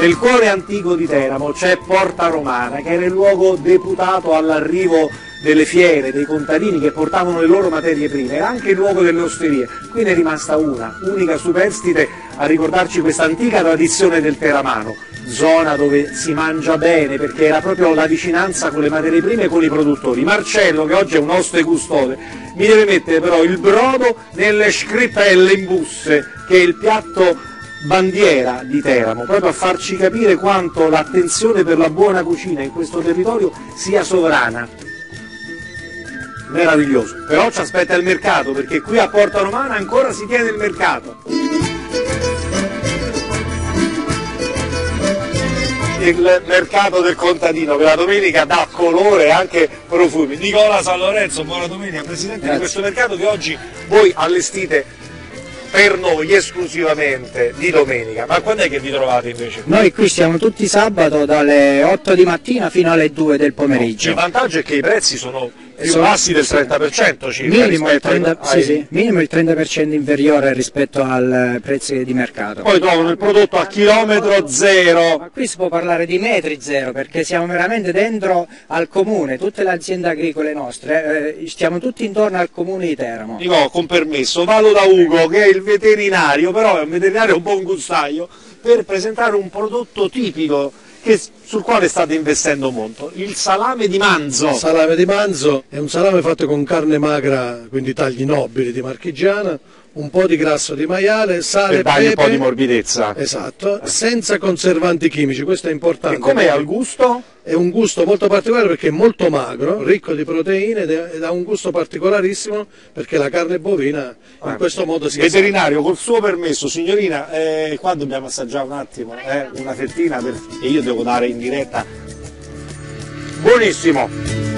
Nel cuore antico di Teramo c'è Porta Romana, che era il luogo deputato all'arrivo delle fiere, dei contadini che portavano le loro materie prime, era anche il luogo delle osterie. Qui ne è rimasta una, unica superstite a ricordarci questa antica tradizione del teramano, zona dove si mangia bene perché era proprio la vicinanza con le materie prime e con i produttori. Marcello, che oggi è un oste custode, mi deve mettere però il brodo nelle scrippelle in busse, che è il piatto bandiera di Teramo, proprio a farci capire quanto l'attenzione per la buona cucina in questo territorio sia sovrana. Meraviglioso, però ci aspetta il mercato, perché qui a Porta Romana ancora si tiene il mercato. il mercato del contadino che la domenica dà colore e anche profumi. Nicola San Lorenzo, buona domenica, presidente Grazie. di questo mercato che oggi voi allestite per noi esclusivamente di domenica. Ma quando è che vi trovate invece? Noi qui siamo tutti sabato dalle 8 di mattina fino alle 2 del pomeriggio. No, il vantaggio è che i prezzi sono più bassi del 30% circa minimo il 30%, ai... sì, sì, minimo il 30% inferiore rispetto al prezzo di mercato. Poi trovano il prodotto a chilometro zero. Ma qui si può parlare di metri zero perché siamo veramente dentro al comune, tutte le aziende agricole nostre, eh, stiamo tutti intorno al comune di Teramo. Dico, con permesso, vado da Ugo che è il veterinario, però è un veterinario un buon gustaio, per presentare un prodotto tipico che, sul quale state investendo molto. Il salame di manzo. Il salame di manzo è un salame fatto con carne magra, quindi tagli nobili di marchigiana, un po' di grasso di maiale, sale, dargli pepe, un po' di morbidezza. Esatto, senza conservanti chimici, questo è importante. E com'è al gusto? È un gusto molto particolare perché è molto magro, ricco di proteine ed ha un gusto particolarissimo perché la carne bovina in questo modo si Veterinario, col suo permesso, signorina, eh, qua dobbiamo assaggiare un attimo, eh, una fettina per... e io devo dare in diretta. Buonissimo!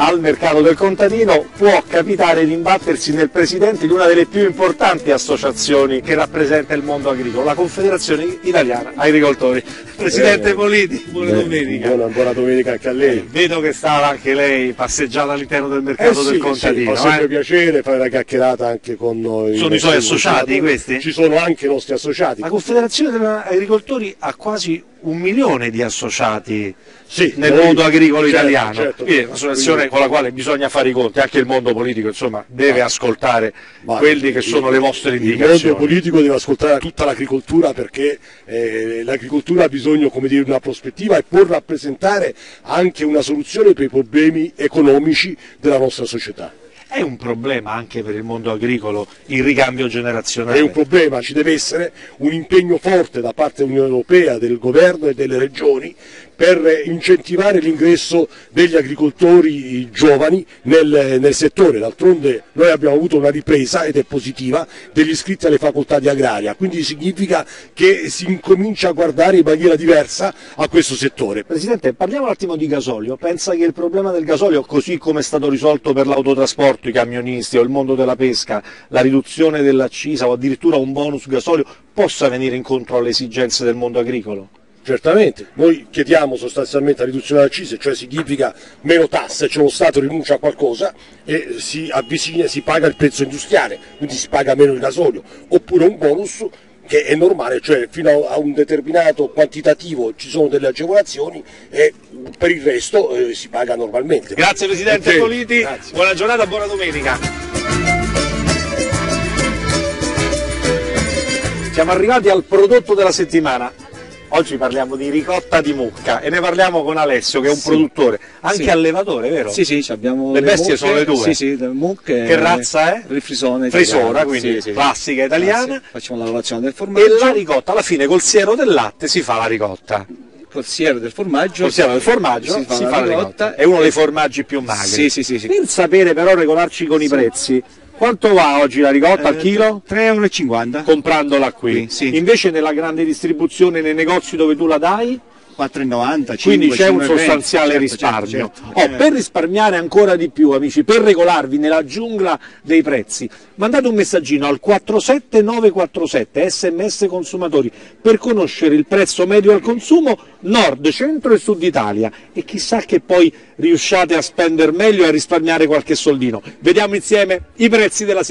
Al mercato del contadino può capitare di imbattersi nel presidente di una delle più importanti associazioni che rappresenta il mondo agricolo, la Confederazione Italiana Agricoltori. Presidente eh, Politi, buona eh, domenica. Buona, buona, domenica anche a lei. Eh, vedo che stava anche lei passeggiando all'interno del mercato eh sì, del contadino. Sì, fa sempre eh? piacere fare una chiacchierata anche con noi. Sono i suoi associati questi? Ci sono anche i nostri associati. La Confederazione degli Agricoltori ha quasi un milione di associati sì, nel mondo agricolo certo, italiano, certo, quindi è un'associazione con la quale bisogna fare i conti, anche il mondo politico insomma, deve ascoltare ma, quelli che sono le vostre indicazioni. Il mondo politico deve ascoltare tutta l'agricoltura perché eh, l'agricoltura ha bisogno di una prospettiva e può rappresentare anche una soluzione per i problemi economici della nostra società. È un problema anche per il mondo agricolo il ricambio generazionale? È un problema, ci deve essere un impegno forte da parte dell'Unione Europea, del governo e delle regioni per incentivare l'ingresso degli agricoltori giovani nel, nel settore. D'altronde noi abbiamo avuto una ripresa ed è positiva degli iscritti alle facoltà di agraria, quindi significa che si incomincia a guardare in maniera diversa a questo settore. Presidente, parliamo un attimo di gasolio. Pensa che il problema del gasolio, così come è stato risolto per l'autotrasporto, i camionisti o il mondo della pesca, la riduzione dell'accisa o addirittura un bonus gasolio, possa venire incontro alle esigenze del mondo agricolo? Certamente, noi chiediamo sostanzialmente la riduzione delle accise, cioè significa meno tasse, cioè lo Stato rinuncia a qualcosa e si avvicina, si paga il prezzo industriale, quindi si paga meno il gasolio, oppure un bonus che è normale, cioè fino a un determinato quantitativo ci sono delle agevolazioni e per il resto eh, si paga normalmente. Grazie Presidente okay. Politi, Grazie. buona giornata, buona domenica. Siamo arrivati al prodotto della settimana. Oggi parliamo di ricotta di mucca e ne parliamo con Alessio che è un sì. produttore, anche sì. allevatore, vero? Sì, sì, abbiamo le, le bestie mucche, sono le tue. Sì, sì, le mucche. Che razza è? Il frisone. Frisona, quindi sì, classica italiana. Facciamo la lavorazione del formaggio. E la ricotta, alla fine col siero del latte si fa la ricotta col siero del formaggio, col siero del formaggio si fa, si fa la ricotta. È uno dei formaggi più magri. Sì, sì, sì, sì. Per sapere però regolarci con i prezzi, quanto va oggi la ricotta eh, al chilo? 3,50 euro. Comprandola qui. Sì. Invece nella grande distribuzione nei negozi dove tu la dai? 4,90 quindi c'è un sostanziale certo, certo risparmio. certo, certo. Oh, per risparmiare ancora di più amici per regolarvi nella giungla dei prezzi mandate un messaggino al 47947 sms consumatori per conoscere il prezzo medio al consumo nord, centro e sud Italia. E chissà che poi riusciate a spendere meglio e a risparmiare qualche soldino. Vediamo insieme i prezzi della settimana